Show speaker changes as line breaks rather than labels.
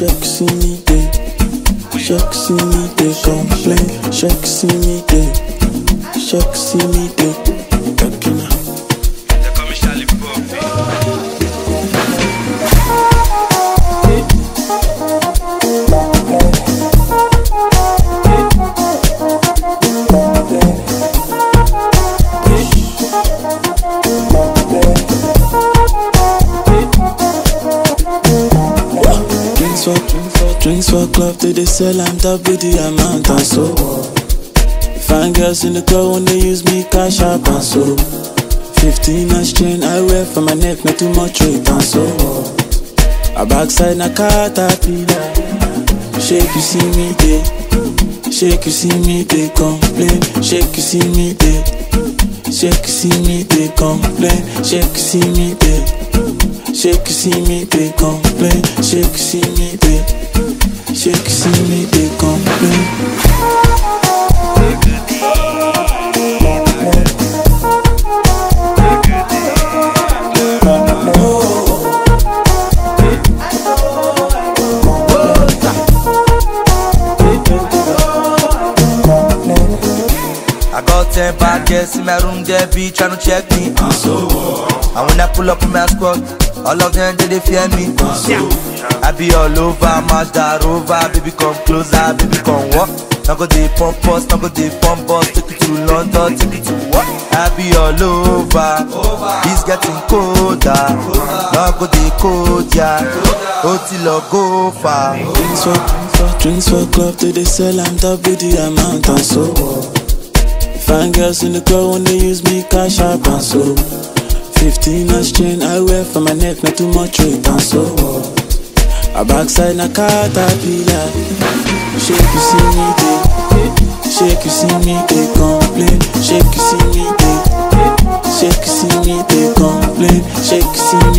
Proximité, proximité complet, proximité, proximité.
Drinks for club till they sell and top with the amount and so. Fine girls in the club when they use me cash up and so. Fifteen inch chain I wear for my neck, not too much weight and so. A backside na caterpillar. Shake you see me day, shake you see me day complain, shake you see me day, shake you see me day complain, shake you see me day. Shake you see me, they complain. Shake you see me, they. Shake see me, they complain.
I got ten bad girls in my room, they be tryna check me. And when I pull up in my squad, all of them they, they fear me. I be all over, Mazda Rover, baby come closer, baby come walk. Now go dey pump us, now go dey pump us, take it to London, take it to what? I be all over, it's getting colder. Now go dey cold, yeah. Hotel go far.
Drinks for, drinks for club till they sell and with the amount so. Fine girls in the club when they use me cash up and so. 15 inch chain I wear for my neck, not too much weight and so. A backside na caterpillar. Shake you see me day Shake you see me day complain. Shake you see me day Shake you see me day complain. Shake you see me